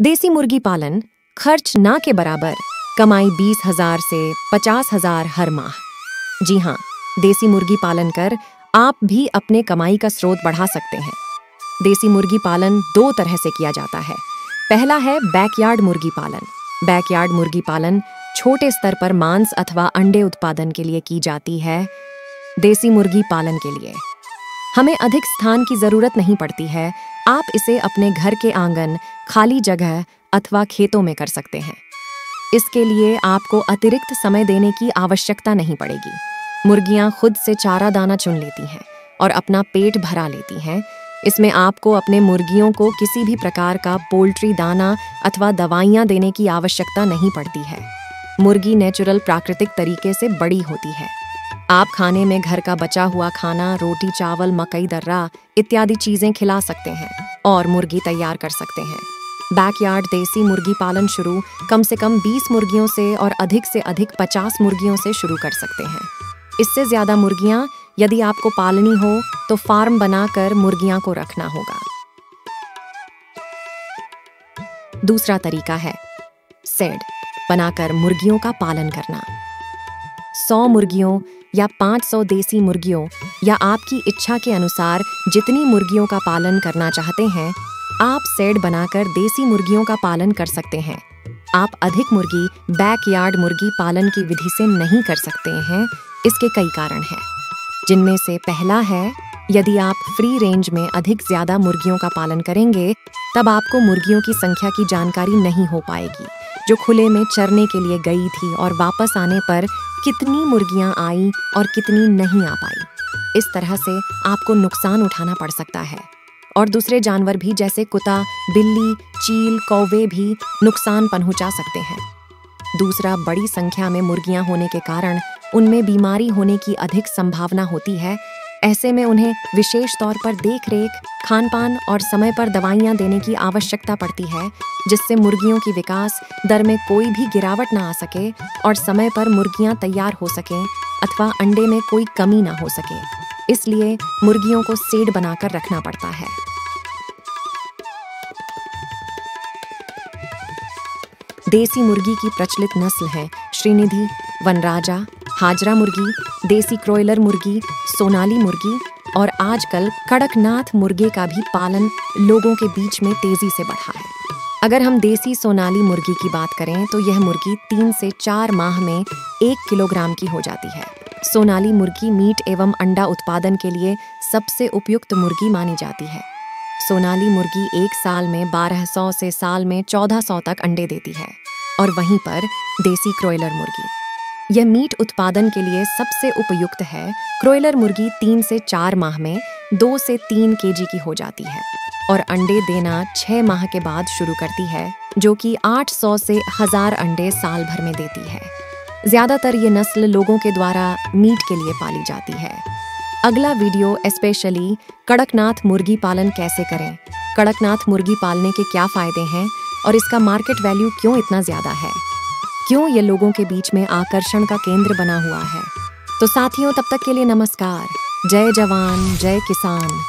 देसी मुर्गी पालन खर्च ना के बराबर कमाई बीस हज़ार से पचास हज़ार हर माह। जी हाँ देसी मुर्गी पालन कर आप भी अपने कमाई का स्रोत बढ़ा सकते हैं। देसी मुर्गी पालन दो तरह से किया जाता है। पहला है बैकयार्ड मुर्गी पालन। बैकयार्ड मुर्गी पालन छोटे स्तर पर मांस अथवा अंडे उत्पादन के लिए की जाती है देसी मुर्गी पालन के लिए। हमें अधिक स्थान की ज़रूरत नहीं पड़ती है आप इसे अपने घर के आँगन, खाली जगह अथवा खेतों में कर सकते हैं। इसके लिए आपको अतिरिक्त समय देने की आवश्यकता नहीं पड़ेगी। मुर्गियाँ खुद से चारा दाना चुन लेती हैं और अपना पेट भरा लेती हैं। इसमें आपको अपने मुर्गियों को किसी भी प्रकार का पोल्ट्री दाना अथवा दवाइयाँ देने की आवश्यकता नहीं पड़ती है। मुर्गी नेचुरल प्राकृतिक तरीके से बड़ी होती है। आप खाने में घर का बचा हुआ खाना, रोटी, चावल, मकई, दर्रा इत्यादि चीज़ें खिला सकते हैं और मुर्गी तैयार कर सकते हैं। बैकयार्ड देसी मुर्गी पालन शुरू कम से कम 20 मुर्गियों से और अधिक से अधिक 50 मुर्गियों से शुरू कर सकते हैं। इससे ज़्यादा मुर्गियाँ यदि आपको पालनी हो तो फार्म बनाकर मुर्गियाँ को रखना होगा। दूसरा तरीका है, सेड, बनाकर मुर्गियों का पालन करना। सौ मुर्गियों या 500 देसी मुर्गियों या आपकी इच्छा के अनुसार जितनी मुर्गियों का पालन करना चाहते हैं, आप सेड बनाकर देसी मुर्गियों का पालन कर सकते हैं। आप अधिक मुर्गी, बैकयार्ड मुर्गी पालन की विधि से नहीं कर सकते हैं, इसके कई कारण हैं। जिनमें से पहला है, यदि आप फ्री रेंज में अधिक ज़्यादा मुर्गियों का पालन करेंगे, तब आपको मुर्गियों की संख्या की जानकारी नहीं हो पाएगी। जो खुले में चरने के लिए गई थी और वापस आने पर कितनी मुर्गियाँ आई और कितनी नहीं आ पाई। इस तरह से आपको नुकसान उठाना पड़ सकता है। और दूसरे जानवर भी जैसे कुत्ता, बिल्ली, चील, कौवे भी नुकसान पहुँचा सकते हैं। दूसरा बड़ी संख्या में मुर्गियाँ होने के कारण उनमें बीमारी होने की अधिक संभावना होती है ऐसे में उन्हें विशेष तौर पर देख रेख खान पान और समय पर दवाइयाँ देने की आवश्यकता पड़ती है, जिससे मुर्गियों की विकास दर में कोई भी गिरावट ना आ सके और समय पर मुर्गियाँ तैयार हो सकें अथवा अंडे में कोई कमी ना हो सके। इसलिए मुर्गियों को सेड बनाकर रखना पड़ता है। देसी मुर्गी की प्रचलित नस्ल है श्रीनिधि वनराजा हाजरा मुर्गी, देसी क्रोयलर मुर्गी, सोनाली मुर्गी और आजकल कड़कनाथ मुर्गे का भी पालन लोगों के बीच में तेज़ी से बढ़ा है। अगर हम देसी सोनाली मुर्गी की बात करें तो यह मुर्गी तीन से चार माह में एक किलोग्राम की हो जाती है। सोनाली मुर्गी मीट एवं अंडा उत्पादन के लिए सबसे उपयुक्त मुर्गी मानी जाती है। सोनाली मुर्गी एक साल में 1200 से साल में 1400 तक अंडे देती है और वहीं पर देसी क्रोयलर मुर्गी। यह मीट उत्पादन के लिए सबसे उपयुक्त है। क्रोयलर मुर्गी तीन से चार माह में दो से तीन केजी की हो जाती है और अंडे देना छह माह के बाद शुरू करती है, जो कि 800 से हज़ार अंडे साल भर में देती है। ज़्यादातर ये नस्ल लोगों के द्वारा मीट के लिए पाली जाती है। अगला वीडियो स्पेशली कड़कनाथ मुर्गी पालन कैसे करें? कड़कनाथ मुर्गी पालने के क्या फ़ायदे हैं? और इसका मार्केट वैल्यू क्यों इतना ज़्यादा है? क्यों ये लोगों के बीच में आकर्षण का केंद्र बना हुआ है? तो साथियों, तब तक के लिए नमस्कार। जय जवान, जय किसान।